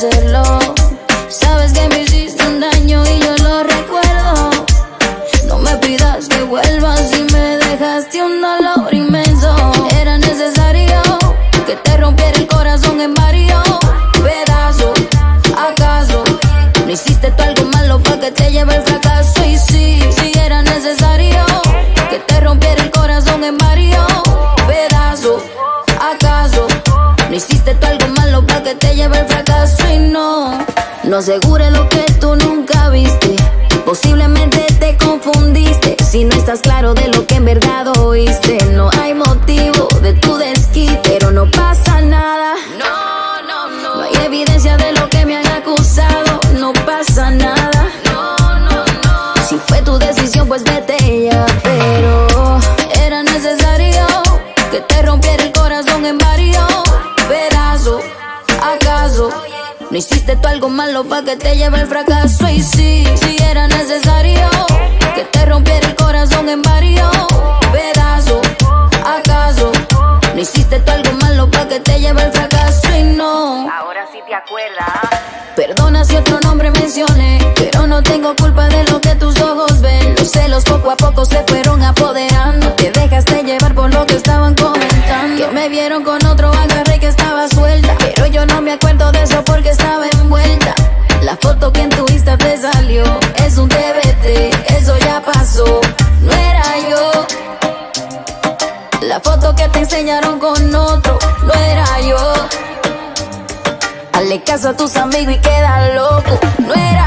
merecerlo. Sabes que me hiciste un daño y yo lo recuerdo. No me pidas que vuelvas y me dejaste un dolor inmenso. Era necesario que te rompiera el corazón en varios pedazos. ¿Acaso no hiciste tú algo malo para que te lleve el fracaso? Y sí, sí era necesario que te rompiera el corazón en varios pedazos. ¿Acaso no hiciste tú no asegure lo que tú nunca viste. Posiblemente te confundiste si no estás claro de lo que en verdad oíste. No hay motivo de tu desquite, pero no pasa nada. No, no, no. No hay evidencia de lo que me han acusado. No pasa nada. No, no, no. Si fue tu decisión, pues vete ya. Pero era necesario que te rompiera el corazón en varios pedazos. ¿Acaso no hiciste tú algo malo para que te lleve el fracaso? Y sí, sí era necesario que te rompiera el corazón en varios pedazos. ¿Acaso no hiciste tú algo malo para que te lleve el fracaso? Y no. Ahora sí te acuerdas. Perdona si otro nombre mencioné, pero no tengo culpa de lo que tus ojos ven. Los celos poco a poco se fueron apoderando. Te dejaste llevar por lo que estaban comentando. Que me vieron con otro, enseñaron con otro, no era yo. Hazle caso a tus amigos y queda loco. No era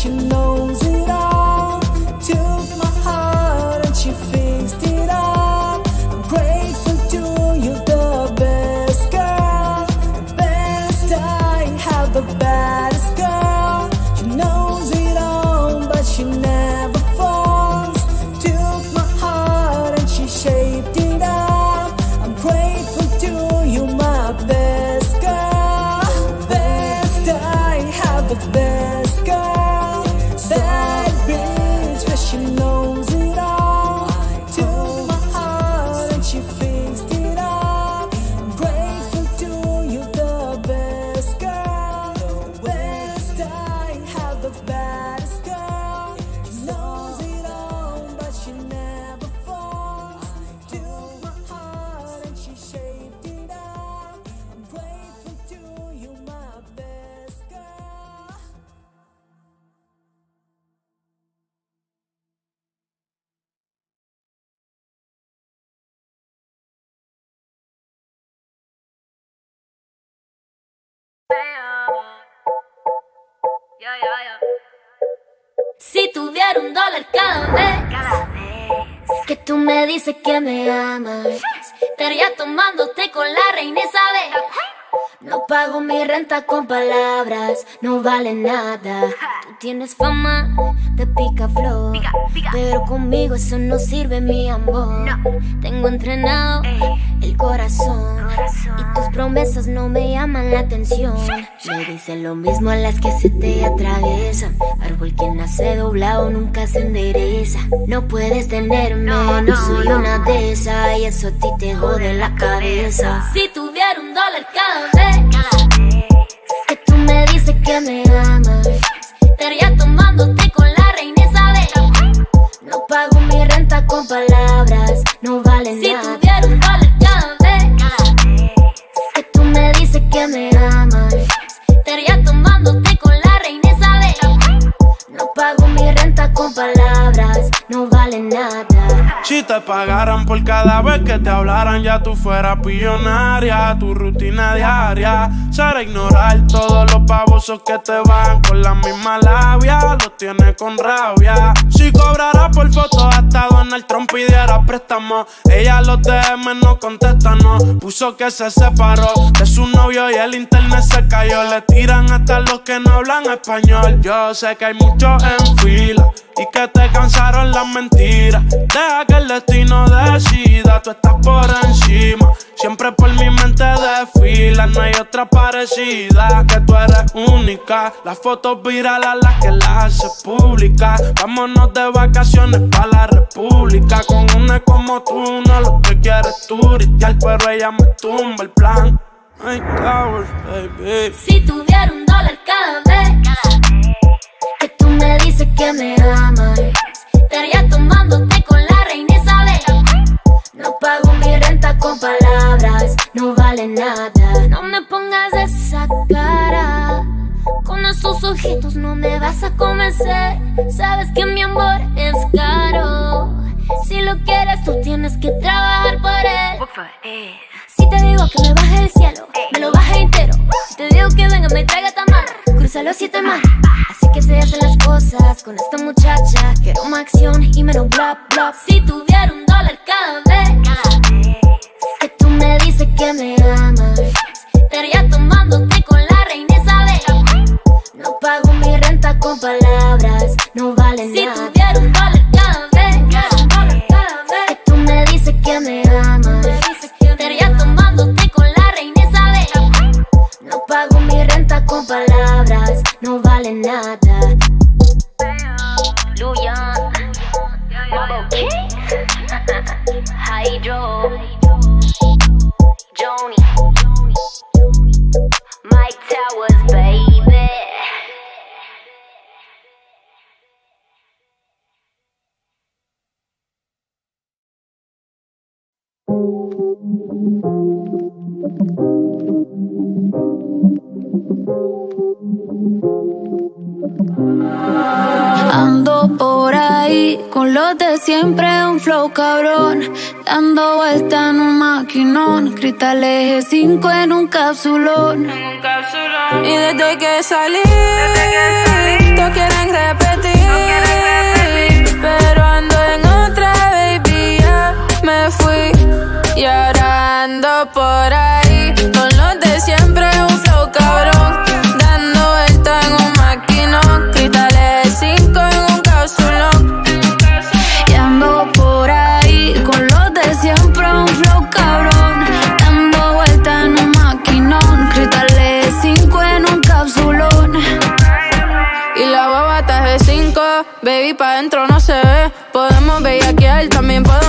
情都 Si tuviera un dólar cada vez, que tú me dices que me amas, estaría tomándote con la reina Isabel. No pago mi renta con palabras, no vale nada. Tú tienes fama de pica flor, pero conmigo eso no sirve, mi amor. Tengo entrenado el corazón, y tus promesas no me llaman la atención. Me dicen lo mismo a las que se te atraviesan. Árbol que nace doblado nunca se endereza. No puedes tenerme, no soy una de esas, y eso a ti te jode la cabeza. Si tuviera un dólar cada vez. Que tú me dices que me amas. Estaría tomándote con la reina Isabel. No pago mi renta con palabras, no vale nada. Si tuviera un dólar pagaran por cada vez que te hablaran, ya tú fueras pillonaria. Tu rutina diaria será ignorar todos los pavosos que te van con la misma labia. Los tienes con rabia. Si cobrara por foto hasta Donald Trump pidiera préstamo, ella los DM no contesta, no. Puso que se separó de su novio y el internet se cayó. Le tiran hasta los que no hablan español. Yo sé que hay muchos en fila y que te cansaron las mentiras. Deja que el destino decida, tú estás por encima. Siempre por mi mente desfila, no hay otra parecida. Que tú eres única. Las fotos virales las que las hace pública. Vámonos de vacaciones para la república. Con una como tú, no lo que quieres turistear, pero ella me tumba el plan. Ay, baby. Si tuviera un dólar cada vez que tú me dices que me amas, con palabras, no vale nada. No me pongas esa cara. Con esos ojitos no me vas a convencer. Sabes que mi amor es caro. Si lo quieres, tú tienes que trabajar por él. Si te digo que me baje del cielo, me lo baje entero. Si te digo que venga, me traiga tamar. cruza los siete más. Así que se hacen las cosas con esta muchacha. Quiero más acción y menos bla bla. Si tuviera un dices que me amas, estaría tomándote con la reina Isabel. No pago mi renta con palabras, no vale nada. Si tuviera un dólar cada vez, que tú me dices que me amas, estaría tomándote con la reina Isabel. No pago mi renta con palabras, no vale nada. King. Hydro. Ando por ahí con los de siempre, un flow cabrón. Dando vuelta en un maquinón, cristal eje 5 en un capsulón. Y desde que salí, todos quieren repetir. Por ahí, con los de siempre, un flow cabrón. Dando vuelta en un maquinón, cristales 5 en un capsulón. Y ando por ahí con los de siempre, un flow cabrón. Dando vuelta en un maquinón, cristales 5 en un capsulón. Y la baba de 5, baby, pa' dentro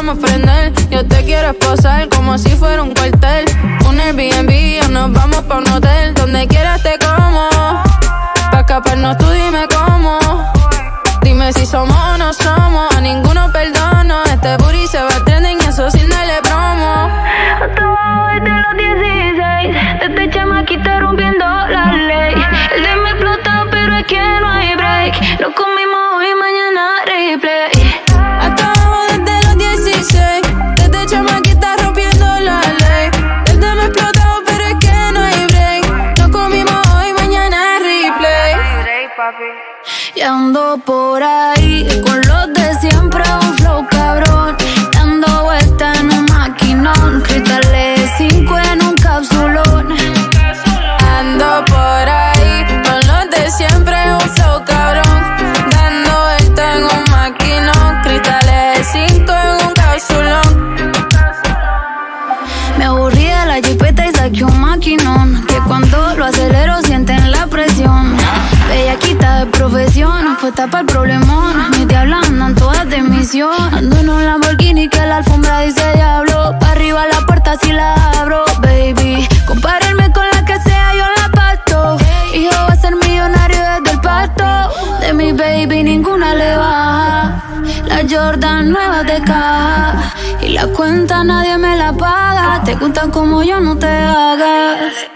también podemos prender. Yo te quiero esposar como si fuera un cuartel. Un Airbnb o nos vamos pa' un hotel. Donde quieras te como. Pa' escaparnos tú dime cómo. Dime si somos o no somos. A ninguno perdono. Este booty se va trending y eso sin darle por ahí profesión, puesta para el problemón. Mis diablas andan todas de misión. Ando en un Lamborghini que la alfombra dice diablo. Pa' arriba la puerta si la abro, baby. Compárenme con la que sea, yo la pasto. Hijo va a ser millonario desde el pasto. De mi baby ninguna le baja. La Jordan nueva de caja. Y la cuenta nadie me la paga. Te gustan como yo no te hagas